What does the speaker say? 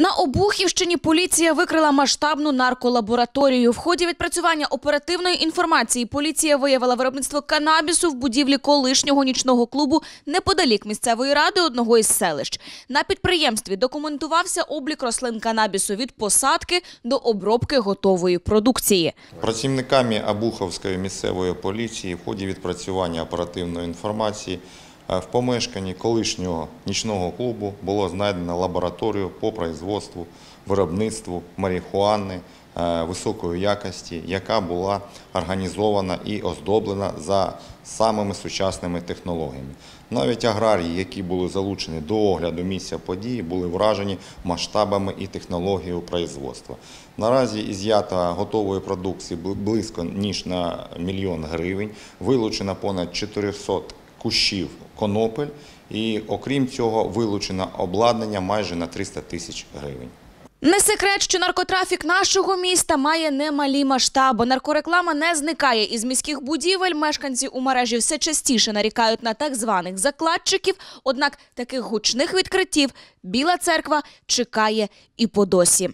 На Обухівщині поліція викрила масштабну нарколабораторію. В ході відпрацювання оперативної інформації поліція виявила виробництво канабісу в будівлі колишнього нічного клубу неподалік місцевої ради одного із селищ. На підприємстві документувався облік рослин канабісу від посадки до обробки готової продукції. Працівниками Абуховської місцевої поліції в ході відпрацювання оперативної інформації в помешканні колишнього нічного клубу було знайдено лабораторію по производству, виробництву марихуани е, високої якості, яка була організована і оздоблена за самими сучасними технологіями. Навіть аграрії, які були залучені до огляду місця події, були вражені масштабами і технологією производства. Наразі ізято готової продукції близько ніж на мільйон гривень, вилучено понад 400 кущів конопель і окрім цього вилучено обладнання майже на 300 тисяч гривень. Не секрет, що наркотрафік нашого міста має немалі масштаби. Наркореклама не зникає із міських будівель. Мешканці у мережі все частіше нарікають на так званих закладчиків. Однак таких гучних відкриттів Біла церква чекає і по досі.